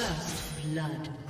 First blood.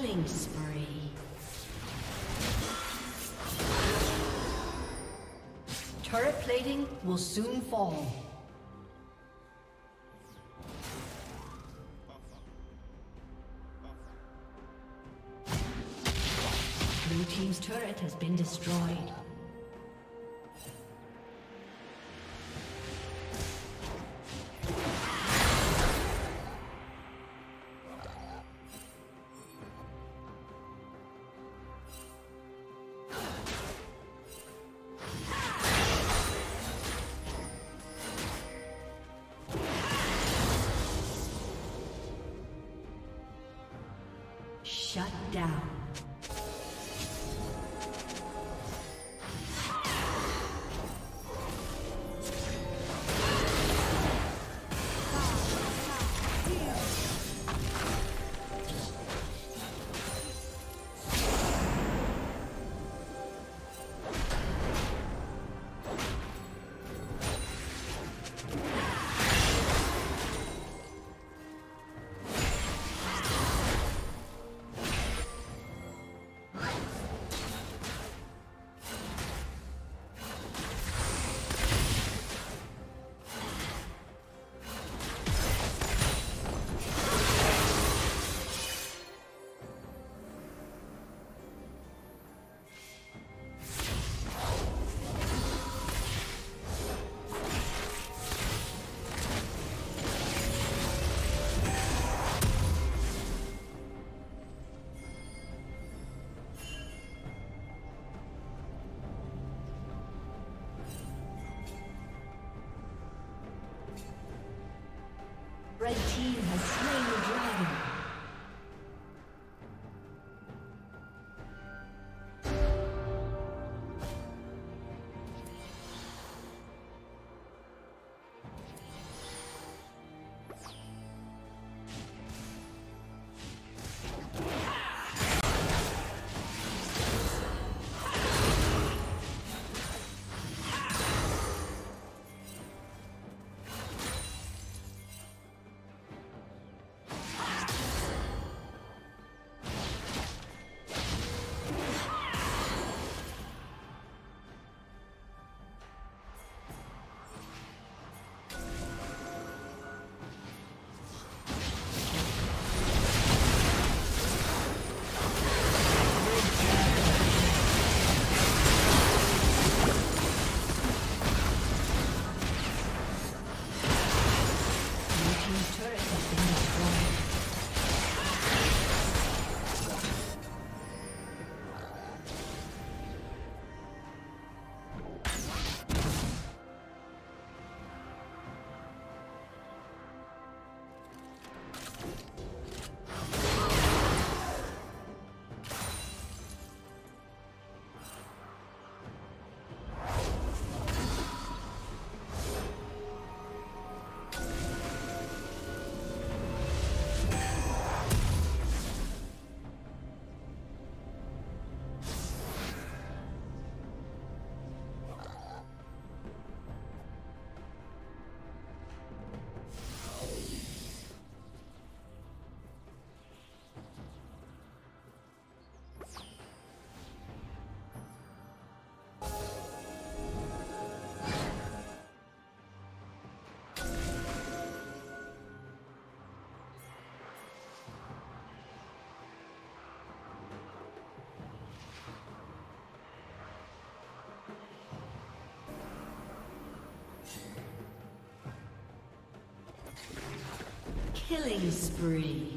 Killing spree. Turret plating will soon fall. Blue Team's turret has been destroyed. Down. Team has slain Killing spree.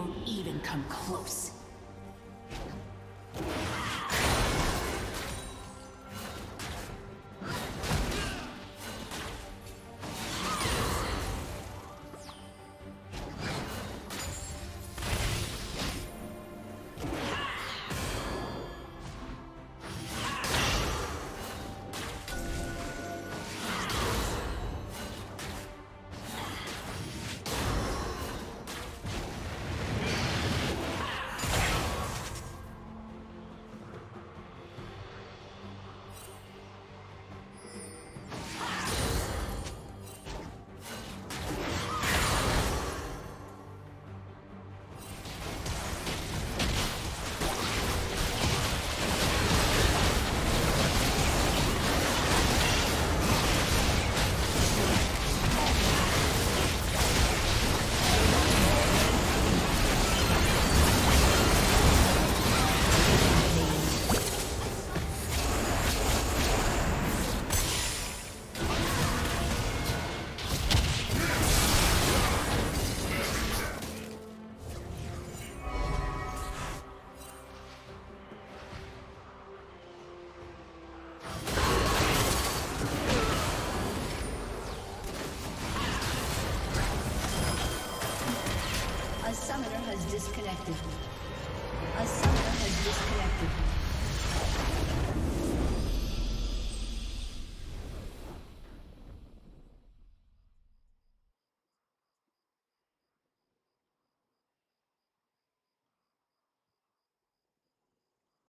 Won't even come close.